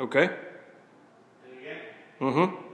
Okay. Again, Mm-hmm.